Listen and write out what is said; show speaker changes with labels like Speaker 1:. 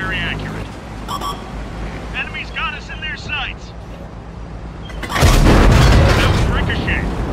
Speaker 1: very accurate. Enemies got us in their sights. That was Ricochet.